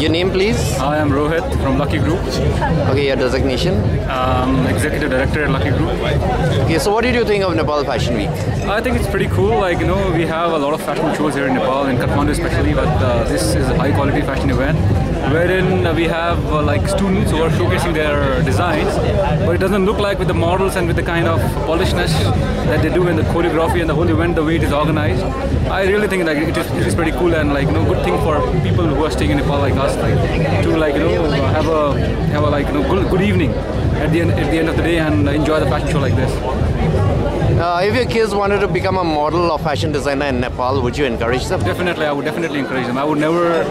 Your name, please? I am Rohit from Lucky Group, Okay, your designation. um, Executive Director at Lucky Group. Okay, so what did you think of Nepal Fashion Week? I think it's pretty cool. Like, you know, we have a lot of fashion shows here in Nepal, in Kathmandu especially, but uh, this is a high quality fashion event wherein we have uh, like students who are showcasing their designs, but it doesn't look like with the models and with the kind of polishness that they do in the choreography and the whole event, the way it is organized. I really think that it is, it is pretty cool and like, you know, good thing for people who are staying in Nepal like us, like, to like, you know, have a, have a like, you know, good, good evening at the, end, at the end of the day and enjoy the fashion show like this. Uh, if your kids wanted to become a model or fashion designer in Nepal, would you encourage them? Definitely, I would definitely encourage them. I would never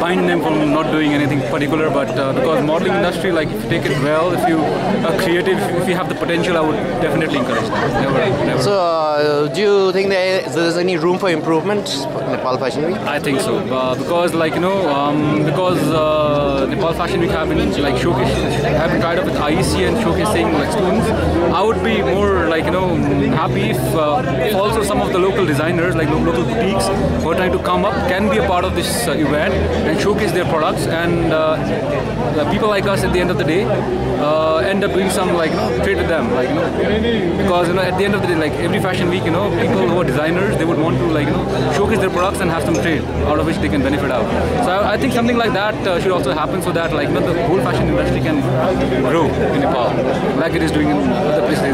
bind them from not doing anything particular, but uh, because modeling industry, like if you take it well, if you are creative, if you have the potential, I would definitely encourage them. Never, never. So, uh, do you think there is any room for improvement for Nepal Fashion Week? I think so uh, because, like you know, um, because uh, Nepal Fashion Week have been like showcase, have been tied up with IEC and showcasing like students. I would be more like you know happy if, uh, also some of the local designers, like local boutiques, who are trying to come up, can be a part of this uh, event and showcase their products. And uh, people like us, at the end of the day, uh, end up doing some like you know trade with them, like you know, because you know at the end of the day, like every fashion week, you know, people who are designers, they would want to like you know showcase their products and have some trade out of which they can benefit out. So I, I think something like that uh, should also happen so that like you know, the whole fashion industry can grow in Nepal, like it is doing in other places.